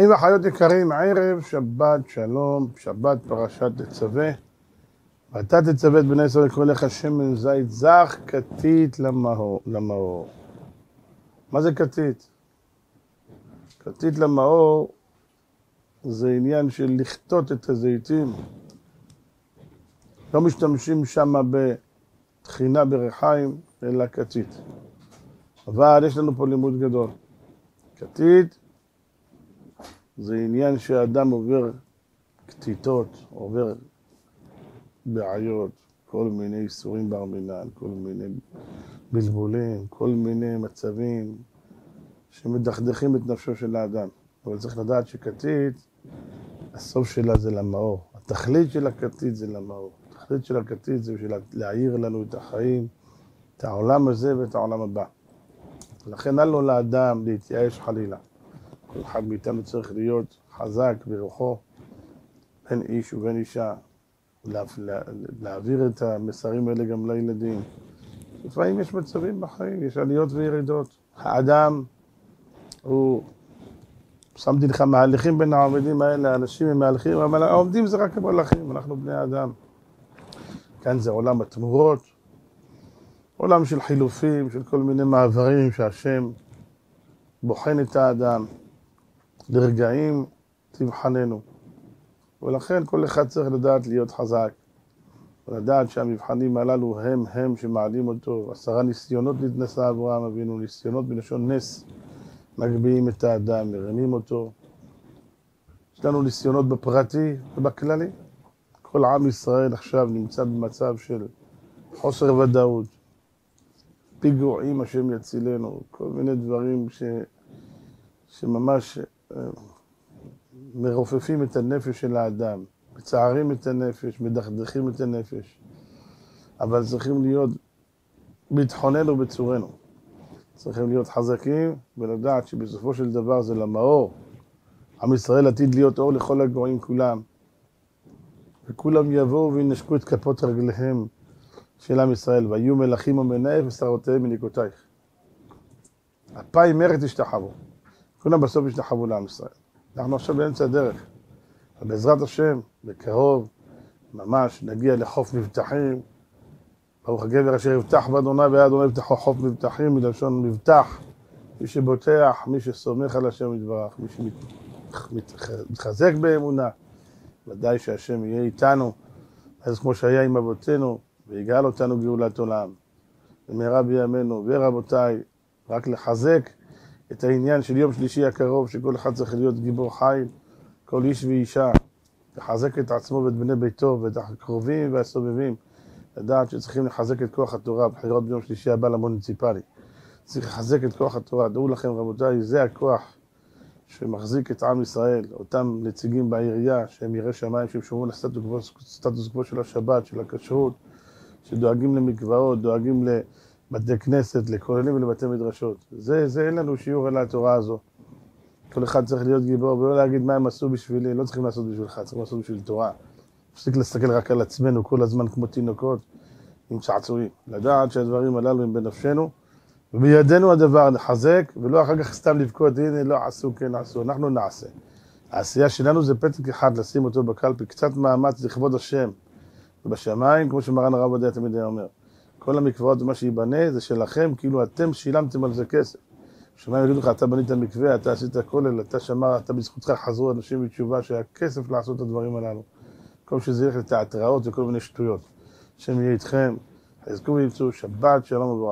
אחים ואחיות יקרים, ערב שבת שלום, שבת פרשת תצווה. ואתה תצווה את בני ישראל לקרוא לך שמן זית זך כתית למאור. מה זה כתית? כתית למאור זה עניין של לכתות את הזיתים. לא משתמשים שם בתחינה בריחיים, אלא כתית. אבל יש לנו פה לימוד גדול. כתית זה עניין שאדם עובר קטיטות, עובר בעיות, כל מיני איסורים בר מינן, כל מיני בלבולים, כל מיני מצבים שמדכדכים את נפשו של האדם. אבל צריך לדעת שכתית, הסוף שלה זה למאור. התכלית של הכתית זה למאור. התכלית של הכתית זה בשביל להאיר לנו את החיים, את העולם הזה ואת העולם הבא. לכן אל לו לאדם להתייאש חלילה. כל אחד מאיתנו צריך להיות חזק ברוחו, בין איש ובין אישה, לה, לה, להעביר את המסרים האלה גם לילדים. לפעמים יש מצבים בחיים, יש עליות וירידות. האדם הוא, שמתי לך מהלכים בין העומדים האלה, אנשים הם מהלכים, אבל העומדים זה רק המהלכים, אנחנו בני אדם. כאן זה עולם התמורות, עולם של חילופים, של כל מיני מעברים שהשם בוחן את האדם. לרגעים תבחננו. ולכן כל אחד צריך לדעת להיות חזק, ולדעת שהמבחנים הללו הם הם שמעלים אותו. עשרה ניסיונות נתנסה אברהם אבינו, ניסיונות בלשון נס, מגביהים את האדם, מרימים אותו. יש לנו ניסיונות בפרטי ובכללי. כל עם ישראל עכשיו נמצא במצב של חוסר ודאות, פיגועים, השם יצילנו, כל מיני דברים ש... שממש מרופפים את הנפש של האדם, מצערים את הנפש, מדכדכים את הנפש, אבל צריכים להיות ביטחוננו בצורנו. צריכים להיות חזקים ולדעת שבסופו של דבר זה למאור. עם ישראל עתיד להיות אור לכל הגויים כולם. וכולם יבואו וינשקו את כפות רגליהם של עם ישראל, ויהיו מלכים ומנאף ושרותיהם מניקותייך. אפיים מרת השתחוו. כולם בסוף השתחוו לעם ישראל. אנחנו עכשיו באמצע הדרך. ובעזרת השם, בקרוב, ממש, נגיע לחוף מבטחים. ברוך הגבר אשר יבטח באדוני ויד אדוני יבטחו חוף מבטחים, מלשון מבטח. מי שבוטח, מי שסומך על השם יתברך, מי שמתחזק באמונה, ודאי שהשם יהיה איתנו, אז כמו שהיה עם אבותינו, ויגאל אותנו גאולת עולם. במהרה בימינו, ורבותיי, רק לחזק את העניין של יום שלישי הקרוב, שכל אחד צריך להיות גיבור חיל, כל איש ואישה, לחזק את עצמו ואת בני ביתו ואת הקרובים והסובבים, לדעת שצריכים לחזק את כוח התורה, בחירות ביום שלישי הבא למוניציפלי. צריך לחזק את כוח התורה. דעו לכם רבותיי, זה הכוח שמחזיק את עם ישראל, אותם נציגים בעירייה, שהם יראי שמיים, שהם שומרו לסטטוס קוו של השבת, של הכשרות, שדואגים למקוואות, דואגים ל... בתי כנסת, לכוללים ולבתי מדרשות. זה, זה אין לנו שיעור על התורה הזו. כל אחד צריך להיות גיבור ולא להגיד מה הם עשו בשבילי, לא צריכים לעשות בשבילך, צריכים לעשות בשביל תורה. תפסיק להסתכל רק על עצמנו כל הזמן כמו תינוקות עם צעצועים. לדעת שהדברים הללו הם בנפשנו, ובידינו הדבר לחזק, ולא אחר כך סתם לבכות, הנה לא עשו, כן עשו, אנחנו נעשה. העשייה שלנו זה פתק אחד, לשים אותו בקלפי, קצת מאמץ לכבוד השם. ובשמיים, כמו שמרן הרב עובדיה תמיד היה אומר. כל המקוואות ומה שייבנה זה שלכם, כאילו אתם שילמתם על זה כסף. שמיים יגידו לך, אתה בנית מקווה, אתה עשית כולל, אתה שמר, אתה בזכותך חזרו אנשים בתשובה שהיה כסף לעשות את הדברים הללו. כל שזה ילך לתיאטראות וכל מיני שטויות. השם יהיה איתכם, חזקו וימצאו, שבת, שלום וברכה.